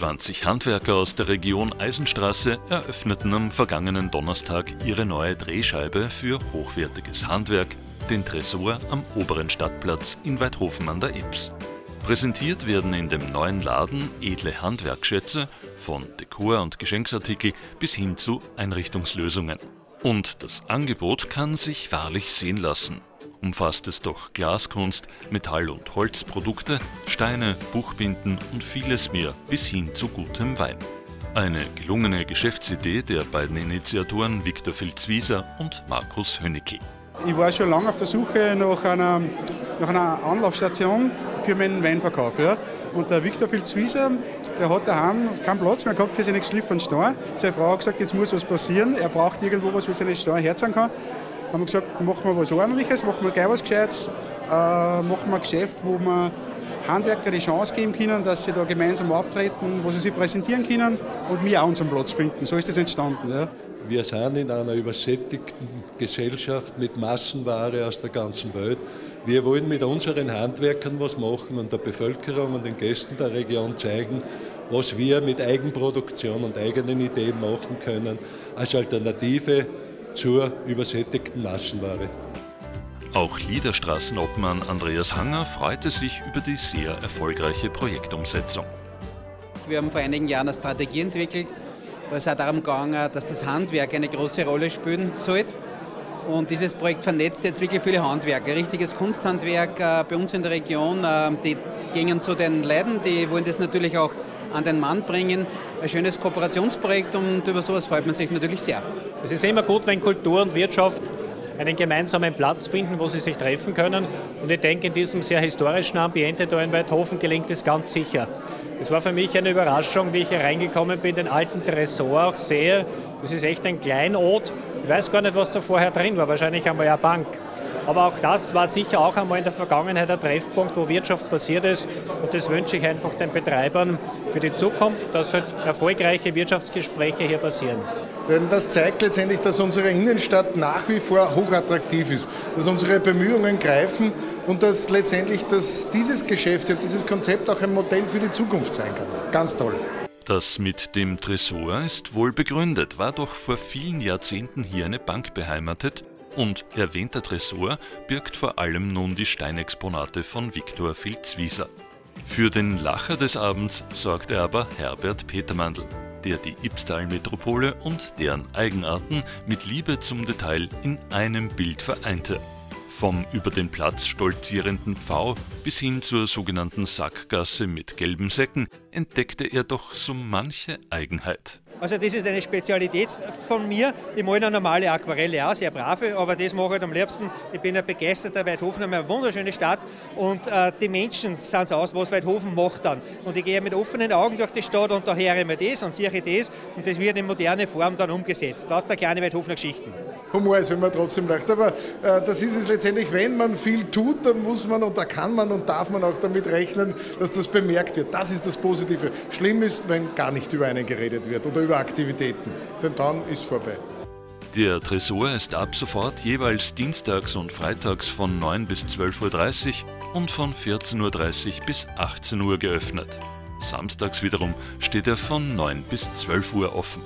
20 Handwerker aus der Region Eisenstraße eröffneten am vergangenen Donnerstag ihre neue Drehscheibe für hochwertiges Handwerk, den Tresor am oberen Stadtplatz in Weidhofen an der Ips. Präsentiert werden in dem neuen Laden edle Handwerkschätze, von Dekor- und Geschenksartikel bis hin zu Einrichtungslösungen. Und das Angebot kann sich wahrlich sehen lassen umfasst es doch Glaskunst, Metall- und Holzprodukte, Steine, Buchbinden und vieles mehr bis hin zu gutem Wein. Eine gelungene Geschäftsidee der beiden Initiatoren Viktor Filzwieser und Markus Hönicke. Ich war schon lange auf der Suche nach einer, nach einer Anlaufstation für meinen Weinverkauf. Ja. Und der Viktor Filzwieser, der hat daheim keinen Platz mehr gehabt für seine geschliffenen Steine. Seine Frau hat gesagt, jetzt muss was passieren. Er braucht irgendwo was, wo seine Steine herzahlen kann haben wir gesagt, machen wir was Ordentliches, machen wir gleich was Gescheites, äh, machen wir ein Geschäft, wo wir Handwerker die Chance geben können, dass sie da gemeinsam auftreten, wo sie sich präsentieren können und wir auch unseren Platz finden. So ist das entstanden. Ja. Wir sind in einer übersättigten Gesellschaft mit Massenware aus der ganzen Welt. Wir wollen mit unseren Handwerkern was machen und der Bevölkerung und den Gästen der Region zeigen, was wir mit Eigenproduktion und eigenen Ideen machen können als Alternative zur übersättigten Massenware. Auch Liederstraßenobmann Andreas Hanger freute sich über die sehr erfolgreiche Projektumsetzung. Wir haben vor einigen Jahren eine Strategie entwickelt. Da ist auch darum gegangen, dass das Handwerk eine große Rolle spielen sollte. Und dieses Projekt vernetzt jetzt wirklich viele Handwerker. Richtiges Kunsthandwerk äh, bei uns in der Region. Äh, die gingen zu den Leuten, die wollen das natürlich auch an den Mann bringen. Ein schönes Kooperationsprojekt und über sowas freut man sich natürlich sehr. Es ist immer gut, wenn Kultur und Wirtschaft einen gemeinsamen Platz finden, wo sie sich treffen können. Und ich denke, in diesem sehr historischen Ambiente da in Weidhofen gelingt es ganz sicher. Es war für mich eine Überraschung, wie ich hier reingekommen bin, den alten Tresor auch sehe. Das ist echt ein Kleinod. Ich weiß gar nicht, was da vorher drin war. Wahrscheinlich einmal eine Bank. Aber auch das war sicher auch einmal in der Vergangenheit ein Treffpunkt, wo Wirtschaft passiert ist. Und das wünsche ich einfach den Betreibern für die Zukunft, dass halt erfolgreiche Wirtschaftsgespräche hier passieren. Denn das zeigt letztendlich, dass unsere Innenstadt nach wie vor hochattraktiv ist, dass unsere Bemühungen greifen und dass letztendlich dass dieses Geschäft und dieses Konzept auch ein Modell für die Zukunft sein kann. Ganz toll. Das mit dem Tresor ist wohl begründet, war doch vor vielen Jahrzehnten hier eine Bank beheimatet und erwähnter Tresor birgt vor allem nun die Steinexponate von Viktor Filzwieser. Für den Lacher des Abends sorgte aber Herbert Petermandl, der die Ibstal-Metropole und deren Eigenarten mit Liebe zum Detail in einem Bild vereinte. Vom über den Platz stolzierenden Pfau bis hin zur sogenannten Sackgasse mit gelben Säcken entdeckte er doch so manche Eigenheit. Also das ist eine Spezialität von mir. Ich male eine normale Aquarelle auch, sehr brave, aber das mache ich am liebsten. Ich bin ein begeisterter Weidhofen, eine wunderschöne Stadt und äh, die Menschen sagen es aus, was Weidhofen macht dann. Und ich gehe mit offenen Augen durch die Stadt und da höre ich mir das und sehe das und das wird in moderne Form dann umgesetzt. Lauter kleine Weidhofener Geschichten. Humor ist, wenn man trotzdem lacht. Aber äh, das ist es letztendlich, wenn man viel tut, dann muss man und da kann man und darf man auch damit rechnen, dass das bemerkt wird. Das ist das Positive. Schlimm ist, wenn gar nicht über einen geredet wird oder über Aktivitäten, denn dann ist vorbei. Der Tresor ist ab sofort jeweils dienstags und freitags von 9 bis 12.30 Uhr und von 14.30 Uhr bis 18 Uhr geöffnet. Samstags wiederum steht er von 9 bis 12 Uhr offen.